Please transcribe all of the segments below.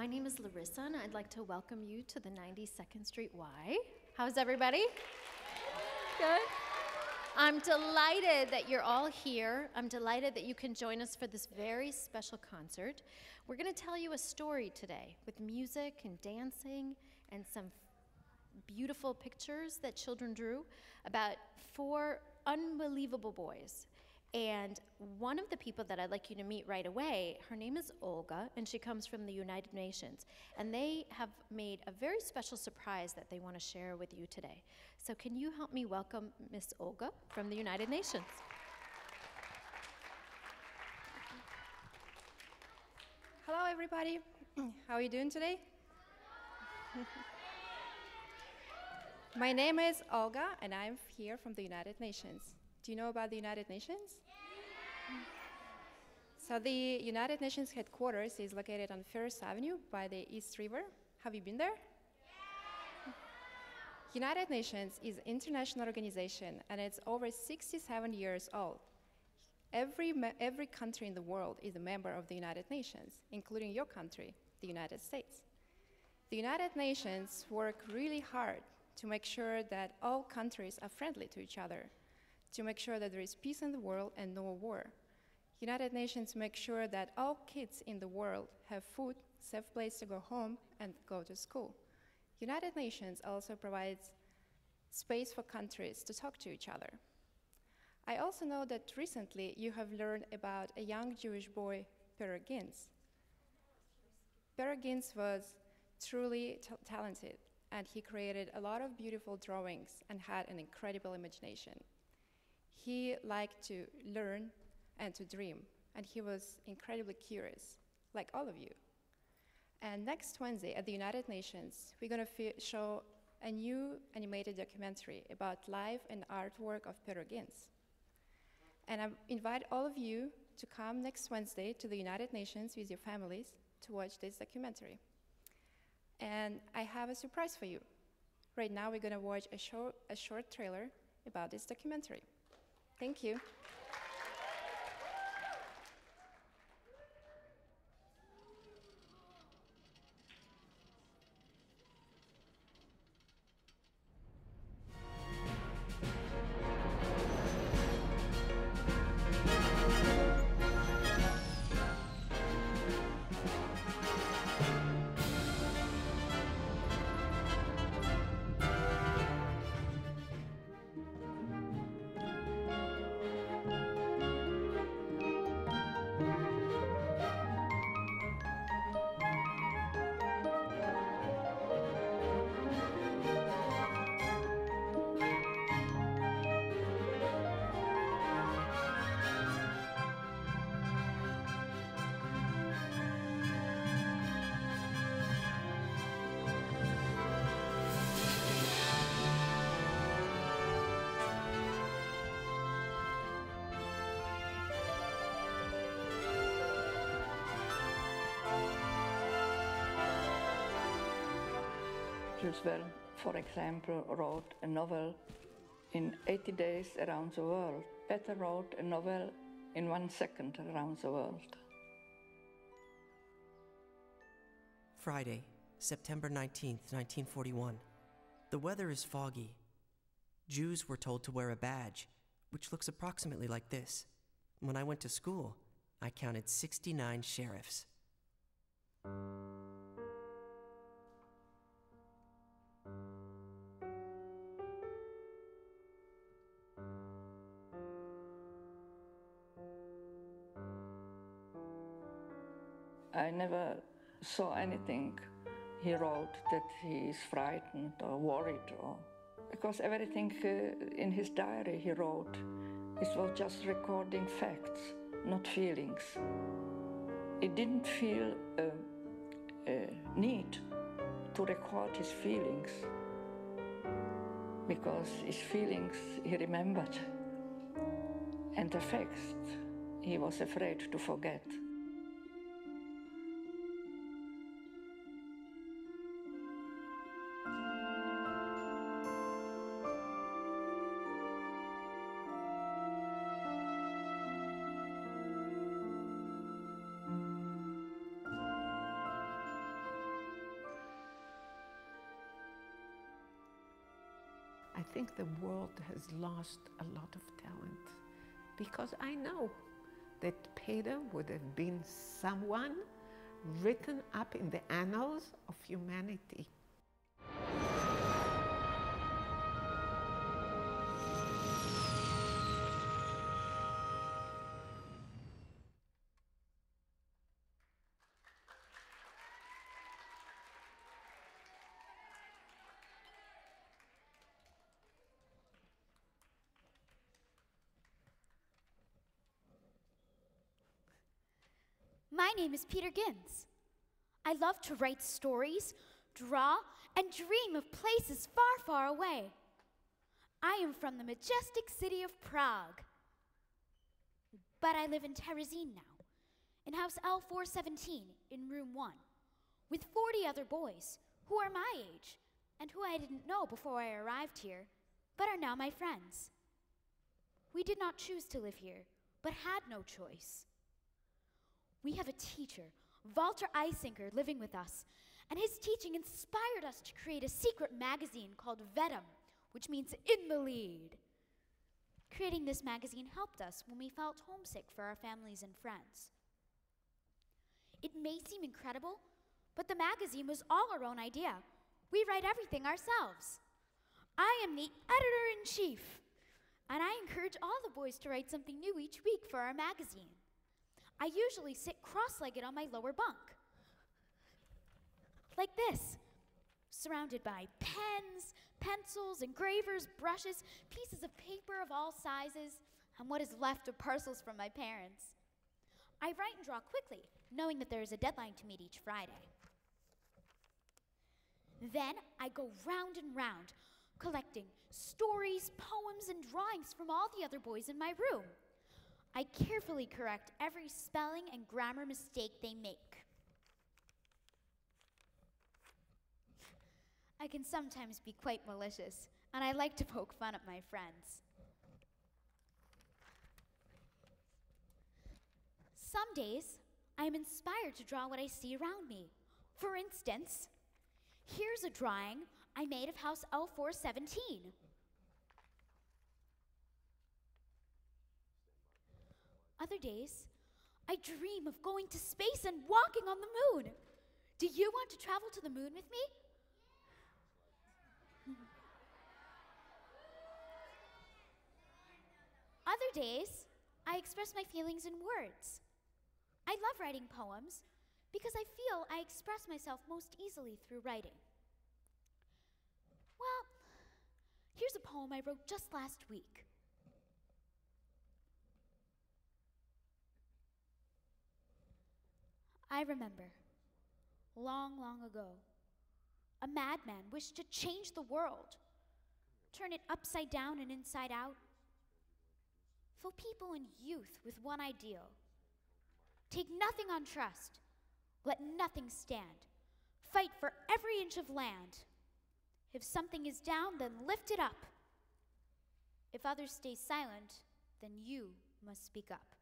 My name is Larisa, and I'd like to welcome you to the 92nd Street Y. How's everybody? Good. I'm delighted that you're all here. I'm delighted that you can join us for this very special concert. We're going to tell you a story today with music and dancing and some beautiful pictures that children drew about four unbelievable boys and one of the people that I'd like you to meet right away, her name is Olga, and she comes from the United Nations. And they have made a very special surprise that they want to share with you today. So, can you help me welcome Miss Olga from the United Nations? Hello, everybody. How are you doing today? My name is Olga, and I'm here from the United Nations. Do you know about the United Nations? So the United Nations headquarters is located on First Avenue by the East River. Have you been there? Yeah. United Nations is an international organization and it's over 67 years old. Every, every country in the world is a member of the United Nations, including your country, the United States. The United Nations work really hard to make sure that all countries are friendly to each other to make sure that there is peace in the world and no war. United Nations make sure that all kids in the world have food, safe place to go home, and go to school. United Nations also provides space for countries to talk to each other. I also know that recently you have learned about a young Jewish boy. Petr Ginz was truly talented, and he created a lot of beautiful drawings and had an incredible imagination. He liked to learn and to dream, and he was incredibly curious, like all of you. And next Wednesday at the United Nations, we're going to show a new animated documentary about life and artwork of Petr Ginz. And I invite all of you to come next Wednesday to the United Nations with your families to watch this documentary. And I have a surprise for you. Right now, we're going to watch a short, a short trailer about this documentary. Thank you. Verne, for example, wrote a novel in 80 days around the world. Peter wrote a novel in one second around the world. Friday, September 19th, 1941. The weather is foggy. Jews were told to wear a badge, which looks approximately like this. When I went to school, I counted 69 sheriffs. I never saw anything he wrote that he is frightened or worried or because everything uh, in his diary he wrote it was just recording facts not feelings. He didn't feel a, a need to record his feelings because his feelings he remembered and the facts he was afraid to forget the world has lost a lot of talent because I know that Peter would have been someone written up in the annals of humanity. My name is Peter Ginz. I love to write stories, draw, and dream of places far, far away. I am from the majestic city of Prague. But I live in Terezin now, in house L417 in room 1, with 40 other boys who are my age and who I didn't know before I arrived here, but are now my friends. We did not choose to live here, but had no choice. We have a teacher, Walter Eisinger, living with us, and his teaching inspired us to create a secret magazine called Vedem, which means in the lead. Creating this magazine helped us when we felt homesick for our families and friends. It may seem incredible, but the magazine was all our own idea. We write everything ourselves. I am the editor in chief, and I encourage all the boys to write something new each week for our magazine. I usually sit cross legged on my lower bunk. Like this, surrounded by pens, pencils, engravers, brushes, pieces of paper of all sizes, and what is left of parcels from my parents. I write and draw quickly, knowing that there is a deadline to meet each Friday. Then I go round and round, collecting stories, poems, and drawings from all the other boys in my room. I carefully correct every spelling and grammar mistake they make. I can sometimes be quite malicious, and I like to poke fun at my friends. Some days, I am inspired to draw what I see around me. For instance, here's a drawing I made of House L417. Other days, I dream of going to space and walking on the moon. Do you want to travel to the moon with me? Other days, I express my feelings in words. I love writing poems because I feel I express myself most easily through writing. Well, here's a poem I wrote just last week. I remember, long, long ago, a madman wished to change the world, turn it upside down and inside out. Fill people and youth with one ideal. Take nothing on trust, let nothing stand. Fight for every inch of land. If something is down, then lift it up. If others stay silent, then you must speak up.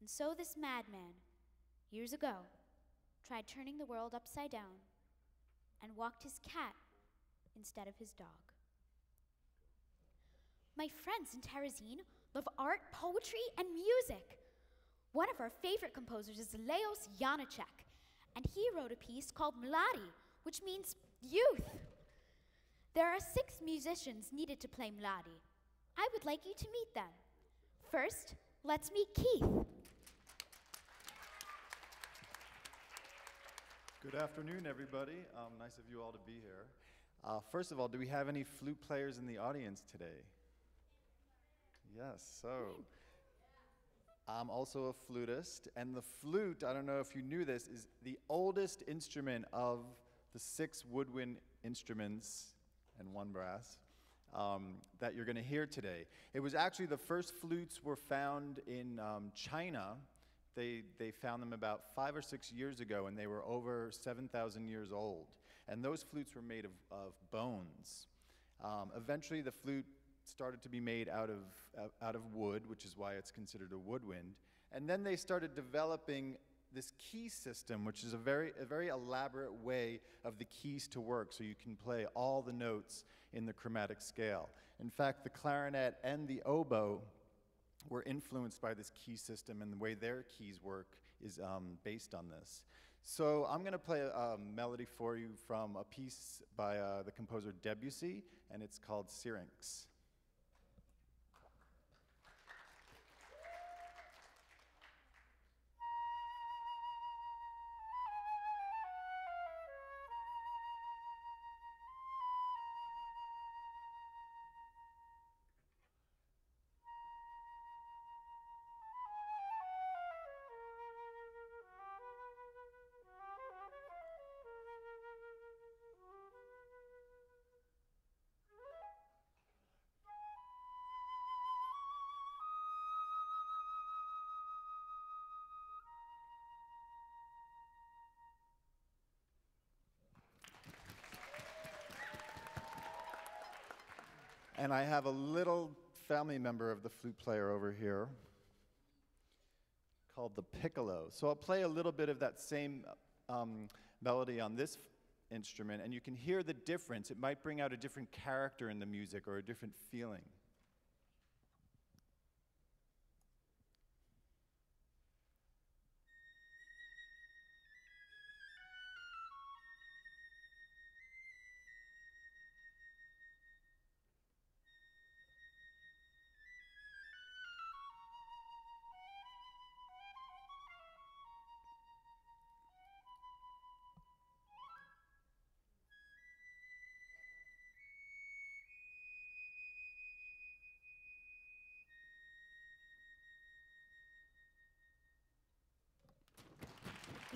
And so this madman years ago, tried turning the world upside down and walked his cat instead of his dog. My friends in Terezin love art, poetry, and music. One of our favorite composers is Leos Janáček, and he wrote a piece called Mladi, which means youth. There are six musicians needed to play Mladi. I would like you to meet them. First, let's meet Keith. Good afternoon, everybody. Um, nice of you all to be here. Uh, first of all, do we have any flute players in the audience today? Yes, so I'm also a flutist, and the flute, I don't know if you knew this, is the oldest instrument of the six woodwind instruments and one brass um, that you're going to hear today. It was actually the first flutes were found in um, China they, they found them about five or six years ago, and they were over 7,000 years old. And those flutes were made of, of bones. Um, eventually, the flute started to be made out of, out of wood, which is why it's considered a woodwind. And then they started developing this key system, which is a very, a very elaborate way of the keys to work, so you can play all the notes in the chromatic scale. In fact, the clarinet and the oboe were influenced by this key system, and the way their keys work is um, based on this. So I'm going to play a, a, melody for you from a piece by uh, the composer Debussy, and it's called Syrinx. And I have a little family member of the flute player over here called the piccolo. So I'll play a little bit of that same um, melody on this instrument, and you can hear the difference. It might bring out a different character in the music or a different feeling.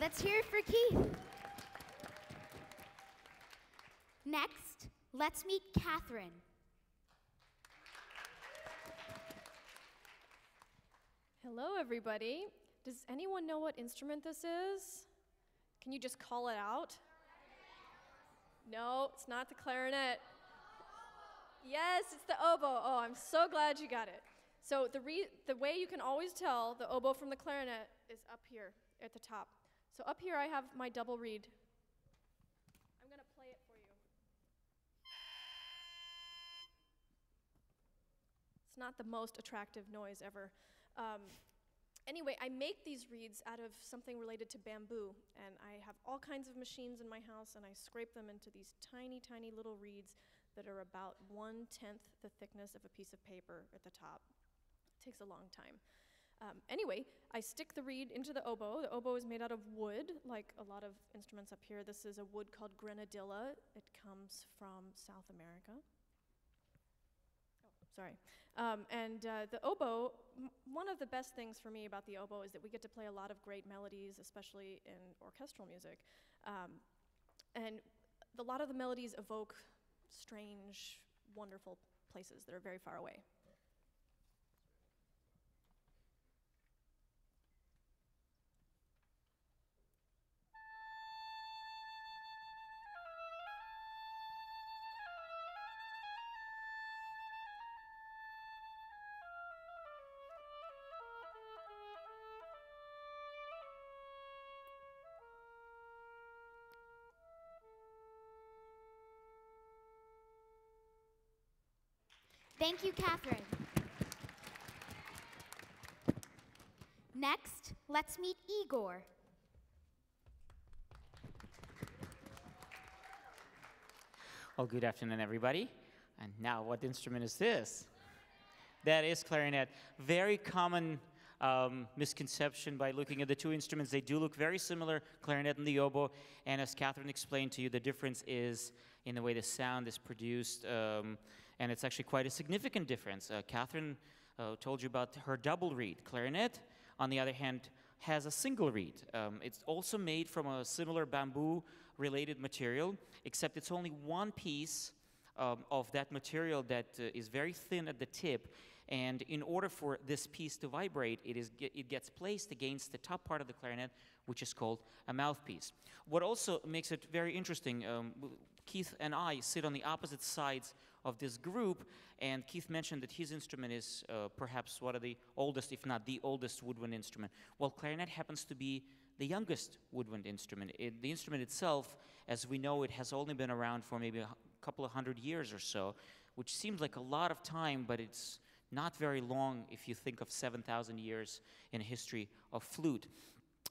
Let's hear it for Keith. Next, let's meet Katherine. Hello, everybody. Does anyone know what instrument this is? Can you just call it out? No, it's not the clarinet. Yes, it's the oboe. Oh, I'm so glad you got it. So the, the way you can always tell the oboe from the clarinet is up here at the top. So up here I have my double reed. I'm going to play it for you. It's not the most attractive noise ever. Um, anyway, I make these reeds out of something related to bamboo, and I have all kinds of machines in my house, and I scrape them into these tiny, tiny little reeds that are about one tenth the thickness of a piece of paper at the top. It takes a long time. Um, anyway, I stick the reed into the oboe. The oboe is made out of wood, like a lot of instruments up here. This is a wood called grenadilla. It comes from South America. Oh, sorry. Um, and uh, the oboe, one of the best things for me about the oboe is that we get to play a lot of great melodies, especially in orchestral music. Um, and a lot of the melodies evoke strange, wonderful places that are very far away. Thank you, Katherine. Next, let's meet Igor. Well, good afternoon, everybody. And now, what instrument is this? That is clarinet. Very common um, misconception by looking at the two instruments. They do look very similar, clarinet and the oboe. And as Katherine explained to you, the difference is in the way the sound is produced. Um, and it's actually quite a significant difference. Uh, Katherine uh, told you about her double reed. Clarinet, on the other hand, has a single reed. Um, it's also made from a similar bamboo related material, except it's only one piece um, of that material that uh, is very thin at the tip. And in order for this piece to vibrate, it, is, it gets placed against the top part of the clarinet, which is called a mouthpiece. What also makes it very interesting, um, Keith and I sit on the opposite sides of this group. And Keith mentioned that his instrument is uh, perhaps one of the oldest, if not the oldest, woodwind instrument. Well, clarinet happens to be the youngest woodwind instrument. It, the instrument itself, as we know, it has only been around for maybe a couple of hundred years or so, which seems like a lot of time, but it's not very long if you think of 7,000 years in history of flute.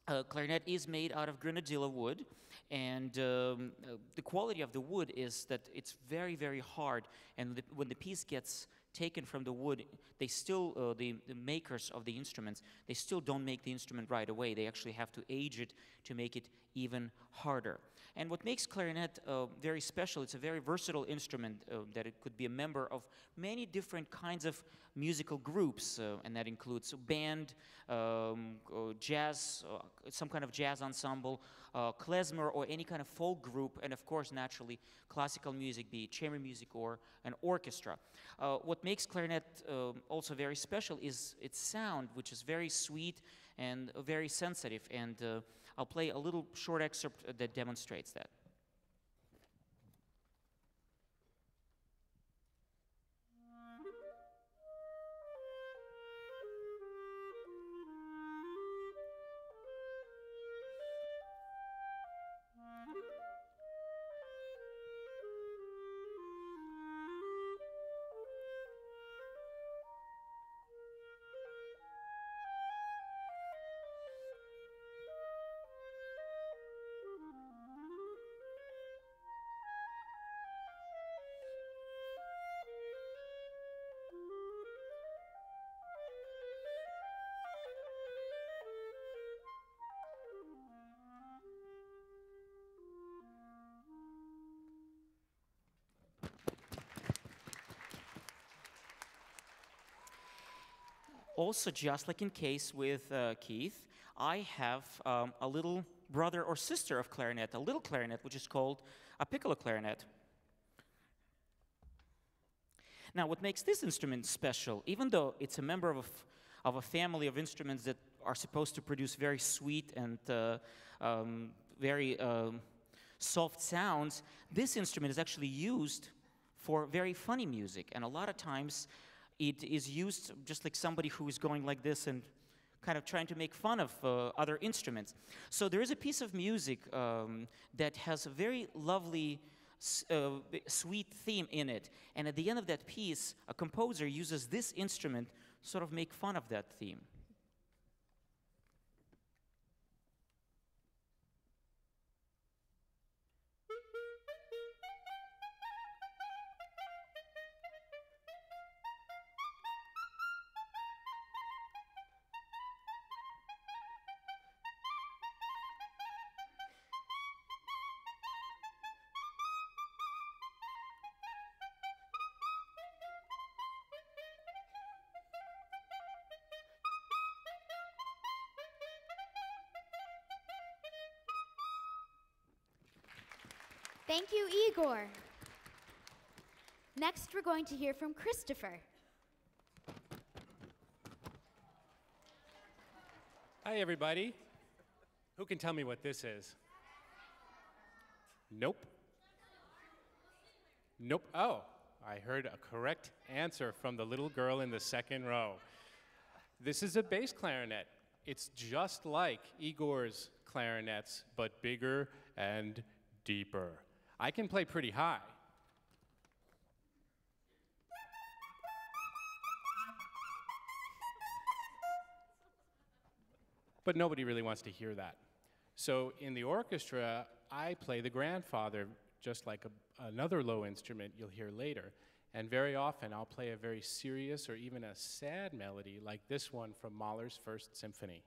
Uh, clarinet is made out of grenadilla wood, and um, uh, the quality of the wood is that it's very, very hard. And the, when the piece gets taken from the wood, they still, uh, the, the makers of the instruments, they still don't make the instrument right away. They actually have to age it to make it even harder. And what makes clarinet uh, very special, it's a very versatile instrument uh, that it could be a member of many different kinds of musical groups, uh, and that includes band, um, uh, jazz, uh, some kind of jazz ensemble, uh, klezmer, or any kind of folk group, and of course, naturally, classical music, be it chamber music or an orchestra. What makes clarinet um also very special is its sound, which is very sweet and very sensitive. And I'll play a little short excerpt that demonstrates that. Also, just like in case with uh, Keith, I have um, a little brother or sister of clarinet, a little clarinet, which is called a piccolo clarinet. Now, what makes this instrument special, even though it's a member of a, of a family of instruments that are supposed to produce very sweet and uh, um, very um, soft sounds, this instrument is actually used for very funny music. And a lot of times it is used just like somebody who is going like this and kind of trying to make fun of uh, other instruments. So there is a piece of music um, that has a very lovely, uh, sweet theme in it. And at the end of that piece, a composer uses this instrument sort of make fun of that theme. Thank you, Igor. Next, we're going to hear from Christopher. Hi, everybody. Who can tell me what this is? Nope. Nope. Oh, I heard a correct answer from the little girl in the second row. This is a bass clarinet. It's just like Igor's clarinets, but bigger and deeper. I can play pretty high. But nobody really wants to hear that. So in the orchestra, I play the grandfather, just like a, another low instrument you'll hear later. And very often I'll play a very serious or even a sad melody, like this one from Mahler's First Symphony.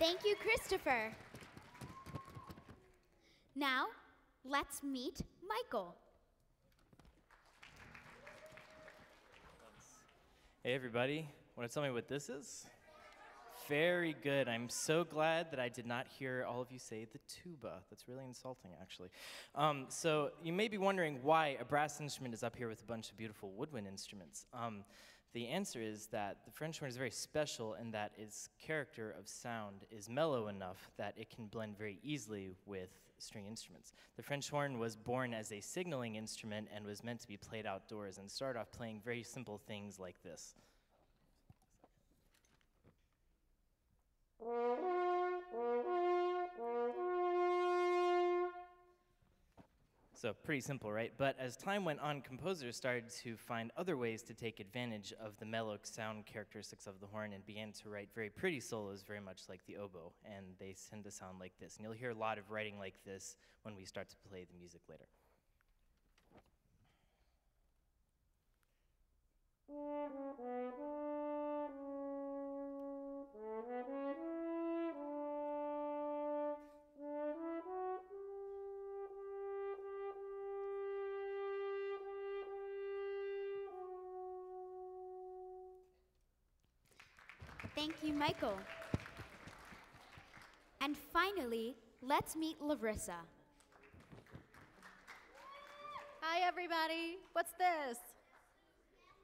Thank you, Christopher. Now, let's meet Michael. Hey, everybody. Want to tell me what this is? Very good. I'm so glad that I did not hear all of you say the tuba. That's really insulting, actually. Um, so, you may be wondering why a brass instrument is up here with a bunch of beautiful woodwind instruments. Um, the answer is that the French horn is very special in that its character of sound is mellow enough that it can blend very easily with string instruments. The French horn was born as a signaling instrument and was meant to be played outdoors and start off playing very simple things like this. So, pretty simple, right? But as time went on, composers started to find other ways to take advantage of the mellow sound characteristics of the horn and began to write very pretty solos, very much like the oboe. And they tend to sound like this. And you'll hear a lot of writing like this when we start to play the music later. Thank you, Michael. And finally, let's meet Larisa. Hi, everybody. What's this?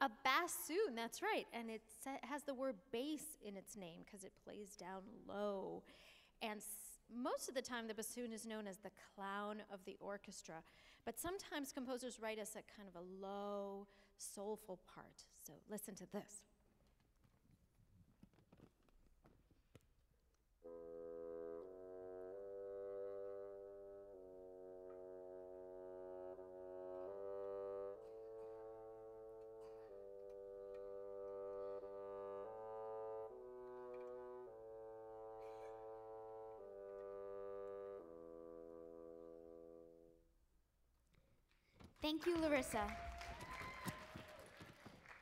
A bassoon, that's right. And it has the word bass in its name because it plays down low. And most of the time, the bassoon is known as the clown of the orchestra. But sometimes composers write us a kind of a low, soulful part. So listen to this. Thank you, Larisa.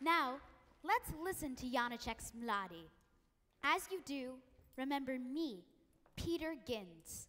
Now, let's listen to Janacek's Mladi. As you do, remember me, Peter Ginz.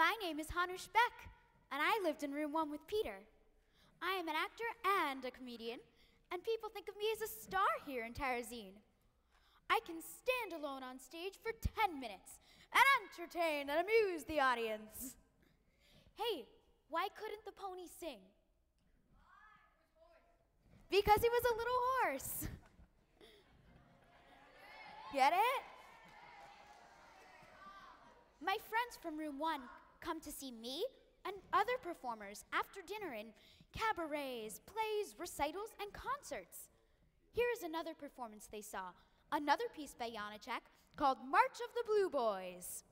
My name is Hanush Beck, and I lived in room one with Peter. I am an actor and a comedian, and people think of me as a star here in Terezin. I can stand alone on stage for 10 minutes and entertain and amuse the audience. Hey, why couldn't the pony sing? Because he was a little horse. Get it? My friends from room one come to see me and other performers after dinner in cabarets, plays, recitals, and concerts. Here is another performance they saw, another piece by Janacek called March of the Blue Boys.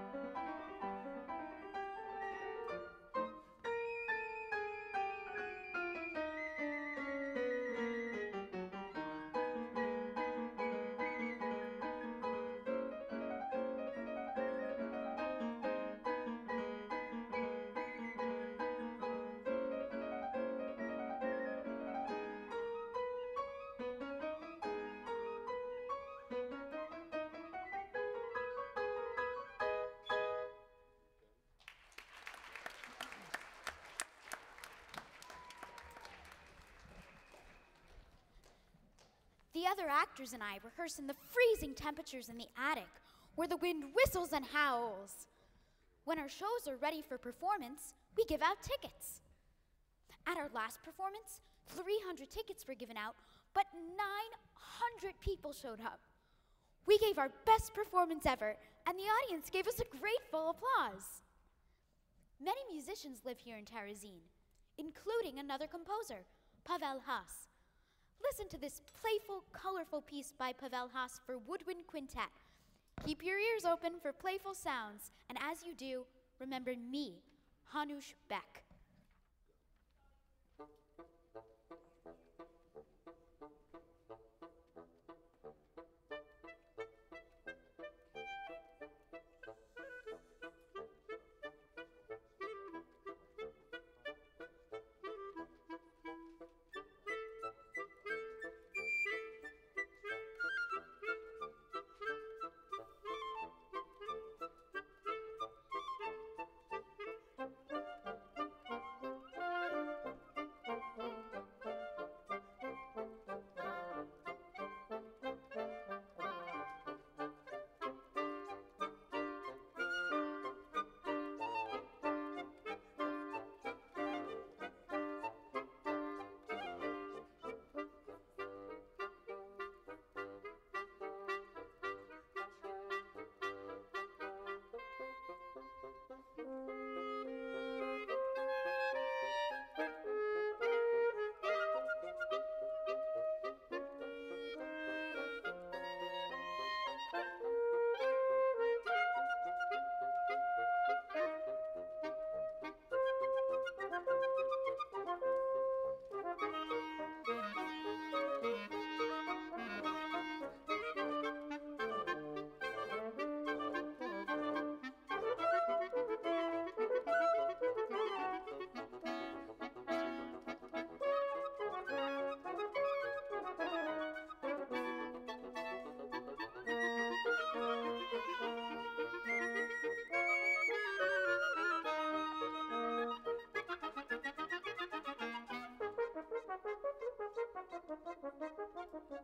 The other actors and I rehearse in the freezing temperatures in the attic, where the wind whistles and howls. When our shows are ready for performance, we give out tickets. At our last performance, 300 tickets were given out, but 900 people showed up. We gave our best performance ever, and the audience gave us a grateful applause. Many musicians live here in Terezin, including another composer, Pavel Haas. Listen to this playful, colorful piece by Pavel Haas for Woodwind Quintet. Keep your ears open for playful sounds, and as you do, remember me, Hanush Beck.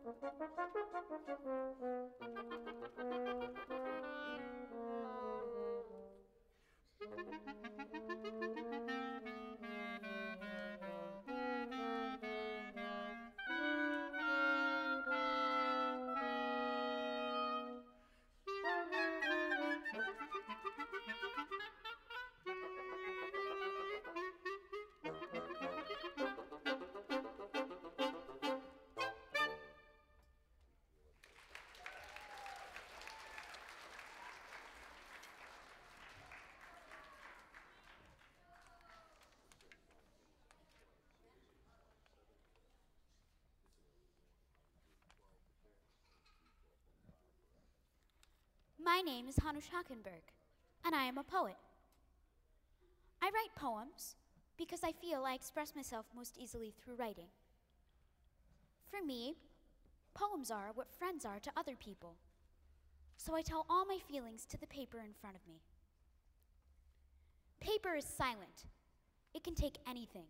Thank you. My name is Hanush Hachenburg, and I am a poet. I write poems because I feel I express myself most easily through writing. For me, poems are what friends are to other people. So I tell all my feelings to the paper in front of me. Paper is silent, it can take anything.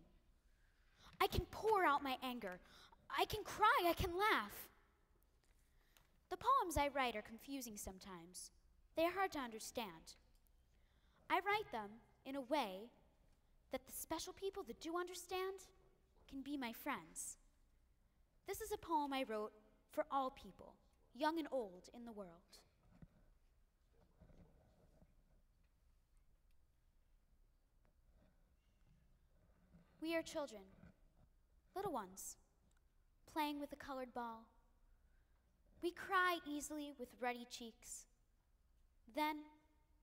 I can pour out my anger, I can cry, I can laugh. The poems I write are confusing sometimes, they are hard to understand. I write them in a way that the special people that do understand can be my friends. This is a poem I wrote for all people, young and old, in the world. We are children, little ones, playing with a colored ball. We cry easily with ruddy cheeks. Then,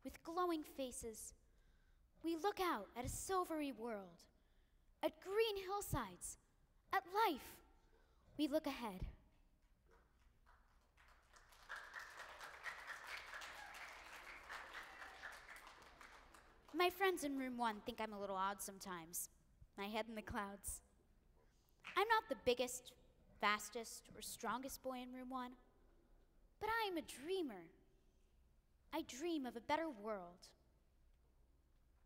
with glowing faces, we look out at a silvery world, at green hillsides, at life. We look ahead. My friends in room one think I'm a little odd sometimes, my head in the clouds. I'm not the biggest, fastest, or strongest boy in room one, but I am a dreamer. I dream of a better world.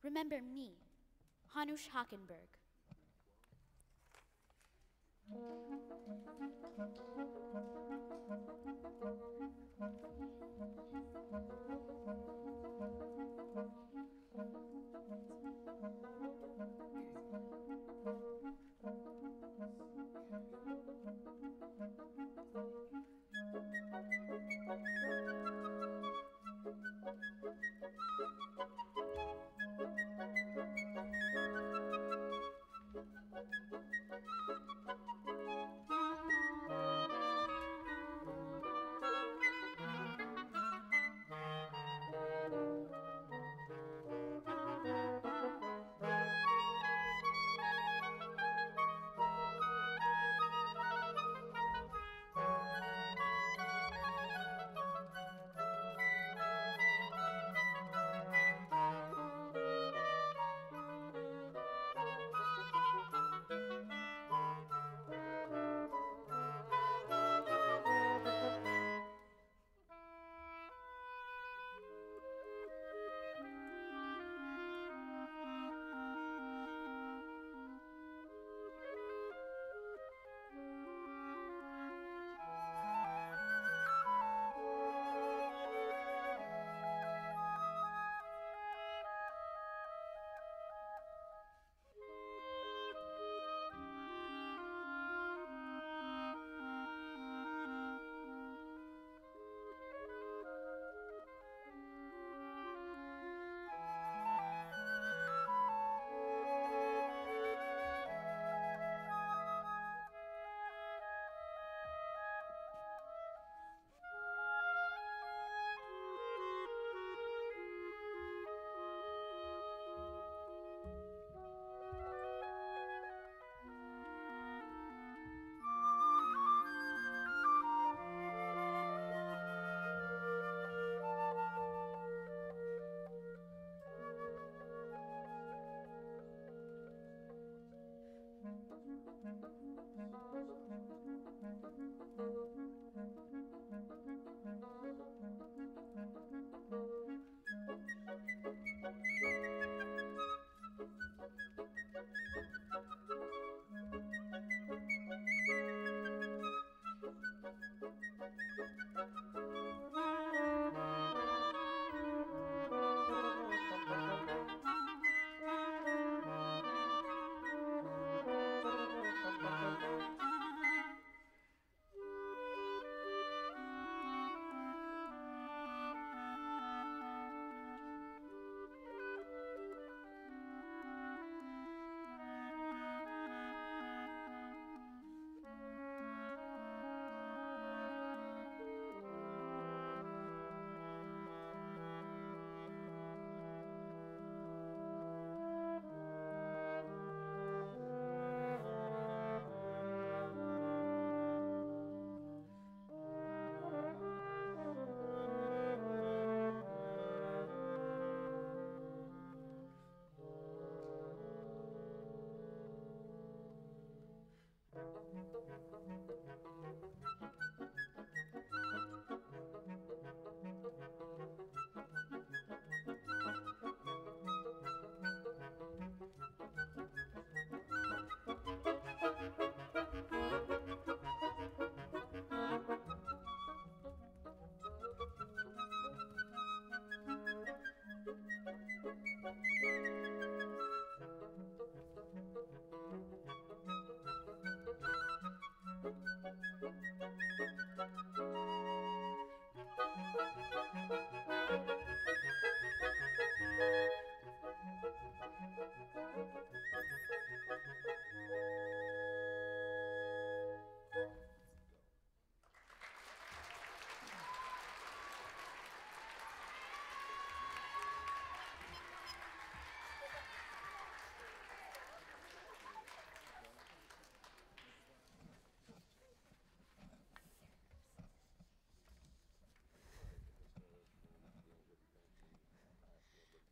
Remember me, Hanush Hachenburg.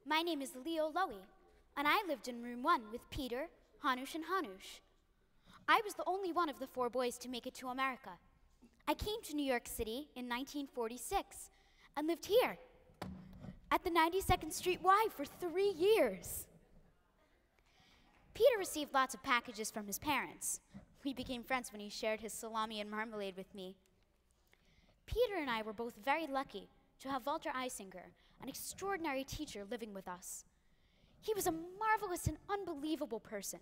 My name is Leo Lowy, and I lived in room one with Peter, Hanush, and Hanush. I was the only one of the four boys to make it to America. I came to New York City in 1946 and lived here at the 92nd Street Y for three years. Peter received lots of packages from his parents. We became friends when he shared his salami and marmalade with me. Peter and I were both very lucky to have Walter Eisinger, an extraordinary teacher, living with us. He was a marvelous and unbelievable person.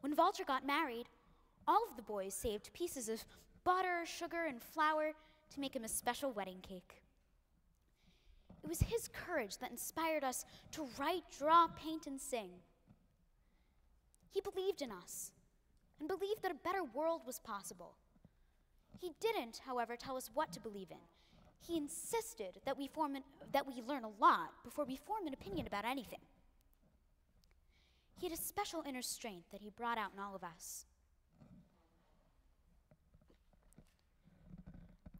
When Walter got married, all of the boys saved pieces of butter, sugar, and flour to make him a special wedding cake. It was his courage that inspired us to write, draw, paint, and sing. He believed in us and believed that a better world was possible. He didn't, however, tell us what to believe in. He insisted that we, form an, that we learn a lot before we form an opinion about anything. He had a special inner strength that he brought out in all of us.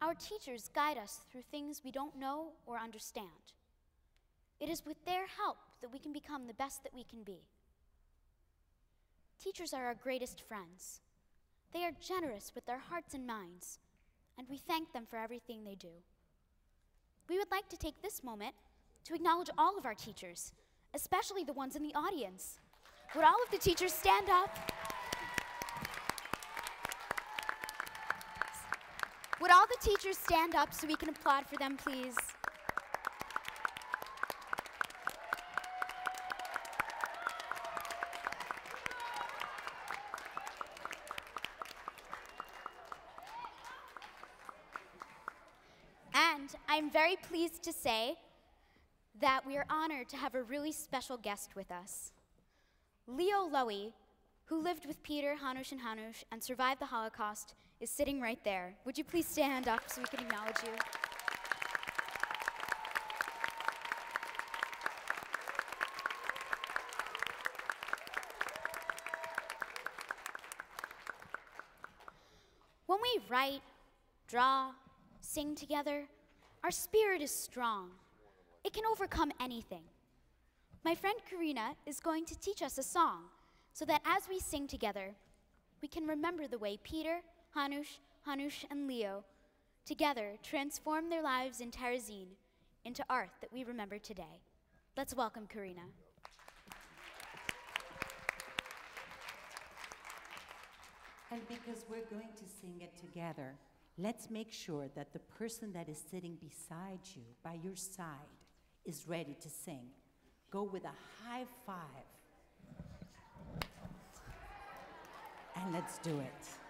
Our teachers guide us through things we don't know or understand. It is with their help that we can become the best that we can be. Teachers are our greatest friends. They are generous with their hearts and minds, and we thank them for everything they do. We would like to take this moment to acknowledge all of our teachers, especially the ones in the audience. Would all of the teachers stand up? Would all the teachers stand up so we can applaud for them, please? And I'm very pleased to say that we are honored to have a really special guest with us. Leo Lowy, who lived with Peter, Hanush, and Hanush and survived the Holocaust, is sitting right there. Would you please stand up so we can acknowledge you? When we write, draw, sing together, our spirit is strong. It can overcome anything. My friend Karina is going to teach us a song so that as we sing together, we can remember the way Peter, Hanush, Hanush, and Leo together transformed their lives in Terezin into art that we remember today. Let's welcome Karina. And because we're going to sing it together, let's make sure that the person that is sitting beside you, by your side, is ready to sing. Go with a high five. And let's do it.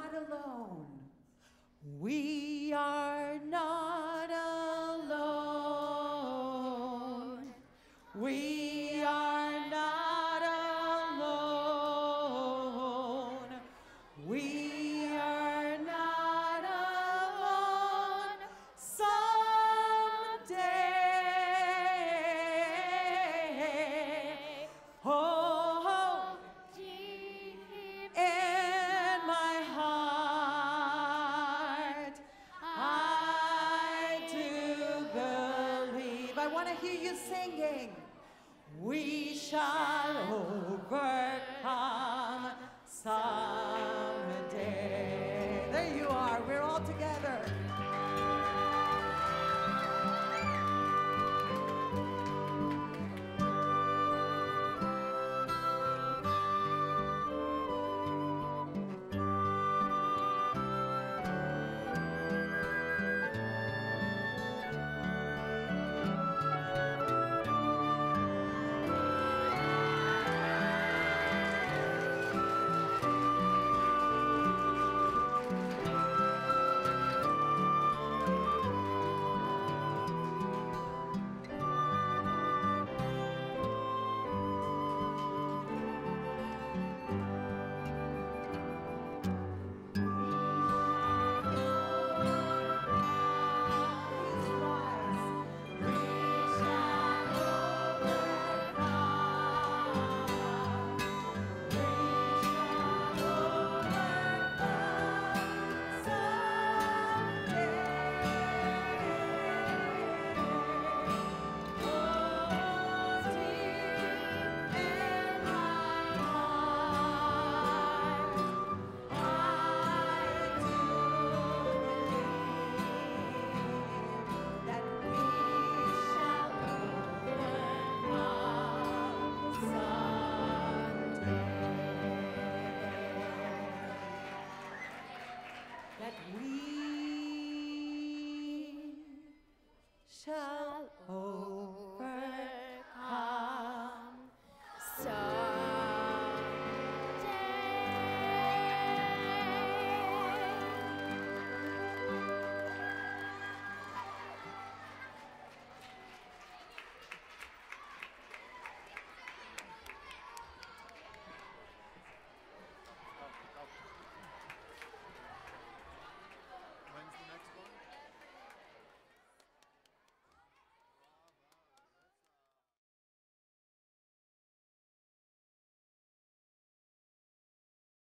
Not alone. We are not